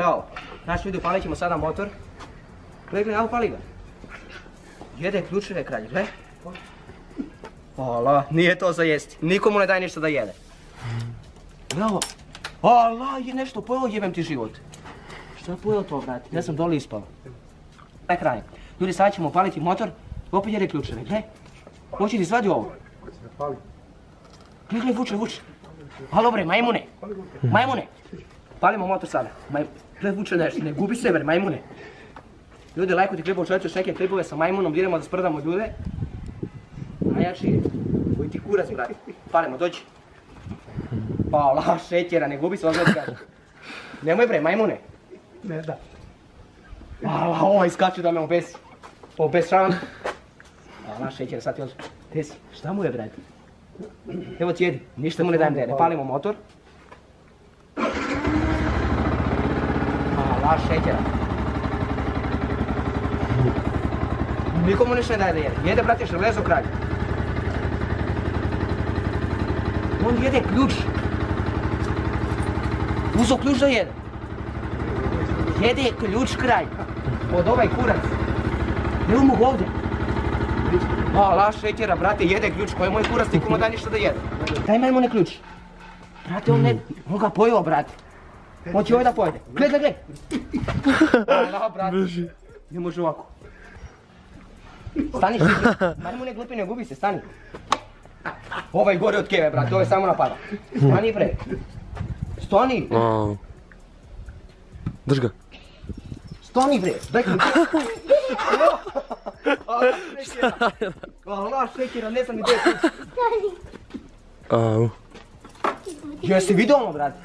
Evo, naš ljudi upalit ćemo sada motor. Gle, gle, evo pali ga. Jede ključeve kralj, gle. Ala, nije to za jesti. Nikomu ne daj ništa da jede. Ovo. Ala, je nešto pojelo, jebem ti život. Šta je pojelo to, brate? Ja sam dole ispao. Daj kraj. Ljudi, sad ćemo upaliti motor. Opet jede ključeve, gle. Hoće ti svadi ovo? Gle, gle, vuče, vuče. Halo bre, majmune. Majmune. Palimo motor sada. Maj... Gle, vuče nešto, ne gubi se bre, majmune. Ljudi, ti klipova čovječe još neke klipove sa majmunom, idemo da sprdamo ljude. Najjači. Koji ti kurac, brate. Palimo, dođi. Pa, la, šećera, ne gubi se, ovo ti kažem. Nemoj bre, majmune. Ne da. Ala, ovaj skače da me obesi. Obešavam. Ala, šećera, sad ti još. Desi, šta mu je, brate? Evo ti jedi, ništa mu ne dajem da jede. Palimo motor. Ala, šećera. Nikomu ništa ne daje da jede. Jede, brate, šrlezo kralj. On jede ključ. Uzo ključ da jede. Jede ključ kralj. Od ovaj kurac. Evo mu ovdje. A, laš šećera, brate, jede ključ, koji je moj kurac, nikomu daj ništa da jede. Daj majmune ključ. Brate, on ne, on ga pojeo, brate. Će ovaj da pojede. Gle, gle, gle. Ala, brate. Ne može ovako. Stani, šećer. Majmune glupi, ne gubi se, stani. Ovaj gore od keve, brate, ovaj samo napada. Stani, bre. Stani. Drž ga. Stani bre, daj ključ. Ala šećera. Ala šećera, ne znam gdje je ključ. Au. Jesi vidio ono, brate?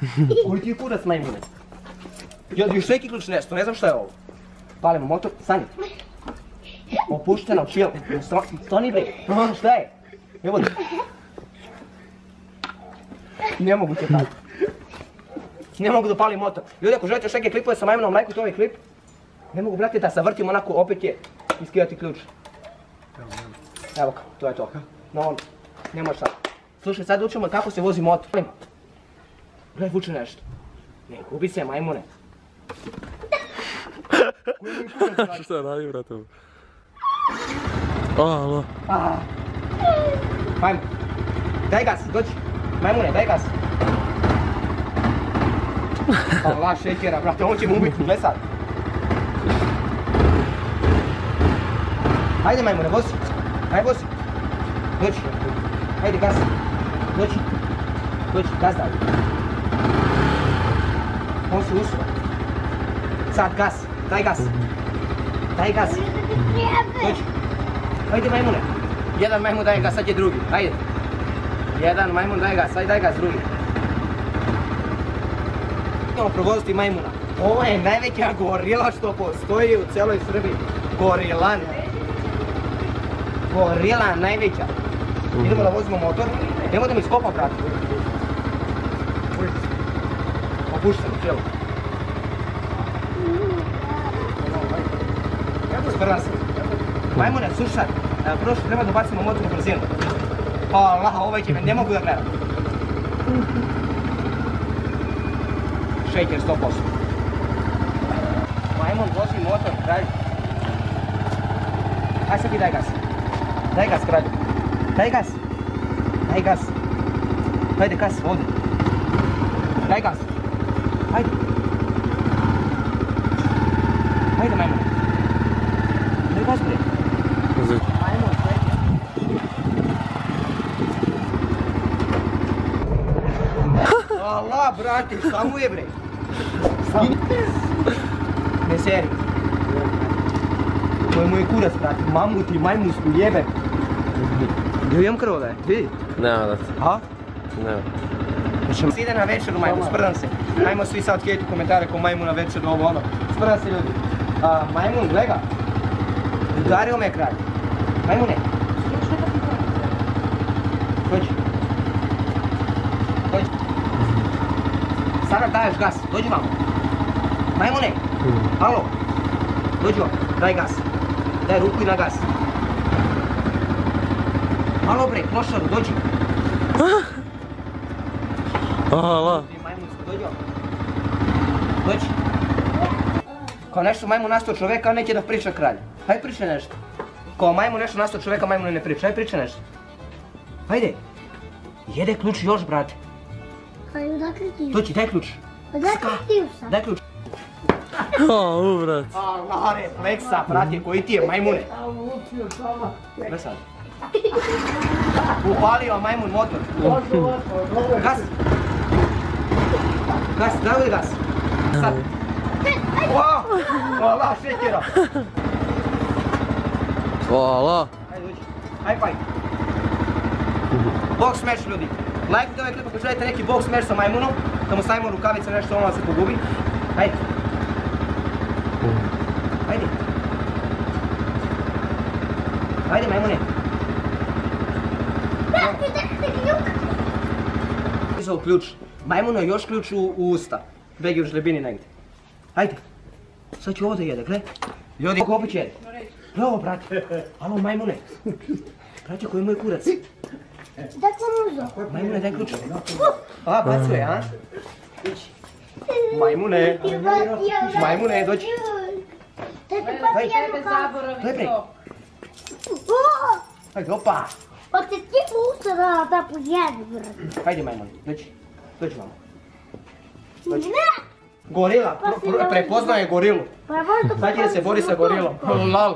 Koji ti je kurac majmune? Još neki ključ nešto, ne znam šta je ovo. Palimo motor, stani. Opušteno, chill. Stani bre, šta je? Evo ti. Nemoguće tako. Ne mogu da palim motor. Ljudi, ako želite još neke klipove sa majmunom, lajkujte ovaj klip. Ne mogu, brate, da savrtim onako, opet je iskidati ključ. Evo ga, to je to. No, ne može sad. Slušaj, sad učimo kako se vozi motor. Palimo. Gle, vuče nešto. Ne, gubi se, majmune. Šta radi, brate? Alo. Ah. Ajmo. Daj gas, dođi. Majmune, daj gas. Allah šećera, brate, on će mu ubiti, gle sad. Ajde majmune, vozi. Ajde vozi. Dođi. Ajde gas. Dođi. Dođi, gas daj. On se usro. Sad gas, daj gas. Daj gas. Dođi. Ajde majmune. Jedan majmun daje gas, sad je drugi. Ajde. Jedan majmun daje gas, ajde daj gas drugi. Idemo provoziti majmuna. Ovo je najveća gorila što postoji u celoj Srbiji. Gorilan. Gorila najveća. Idemo da vozimo motor. Idemo da mi skopa brate. Opušteno, cijelo. Sprva se. Majmune, slušaj, prvo što treba da bacimo motor u brzinu. Pa Allah, ovaj će me, ne mogu da gledam. Šejker 100%. Majmun vozi motor, kralj. Aj sad ti daj gas. Daj gas, kralju. Daj gas. Daj gas. Ajde, gas, ovdje. Daj gas. Majmun. Gas, bre. Pazi. Ajmo, ajde. Allah, brate, mu je bre? Ne seri. To je moj kurac, brate. Mamuti, majmunsku jebe. Gdje imam krvo da je? Vidi. Nema da A? Nema. Hoćemo se ide na večeru, majmun, sprdam se. Ajmo svi sad hejtu komentare ko majmun na večeru, ovo ono. Sprdam se ljudi. A, majmun, glega. Udario me kralj. Majmune. Dođi. Dođi. Sada daješ gas, dođi vamo. Majmune. Alo. Dođi vam, daj gas. Daj ruku i na gas. Alo bre, klošaru, dođi. Ala. Ti majmunsko, dođi vam. Dođi. Kao nešto majmun nastao čoveka, a neće da priča kralj. Hajde priča nešto. Kao majmun nešto nastao čoveka, majmun ne priča. Hajde priča nešto. Hajde. Jede ključ još, brate. Ali odakle ti? To ti, daj ključ. Odakle ti sam? Daj ključ. Au, brat. Alare, fleksa, brate, koji ti je majmune? Ne sad. Upalio majmun motor. Gas. Gas, daj li gas? Sad. Wow! Hvala, šećera. Hvala. Ajde, uđi. High five. Box smash, ljudi. Lajkujte ovaj klip ako želite neki box smash sa majmunom, da mu stavimo rukavice, nešto ono se pogubi. Hajde. Hajde. Hajde, majmune. Izao ključ. Majmuno je još ključ u usta. Begi u žlebini negdje. Hajde. Sad ću ovo da jede, gle. Ljudi, kako opet jede? Gle ovo, brate. Alo, majmune. Brate, koji je moj kurac? Dakle muzo. Majmune, daj ključ. A, bacuje, a? Ići. Majmune. Majmune, dođi. Daj te Daj. pati jednu kafu. Daj bre. O, Hajde, opa. Pa te ti usta da da pojedu, brate. Hajde, majmune, dođi. Dođi, mama. Ne! Gorila, pro- prepoznaje gorilu. Pa Sad će se bori sa gorilom. Lal.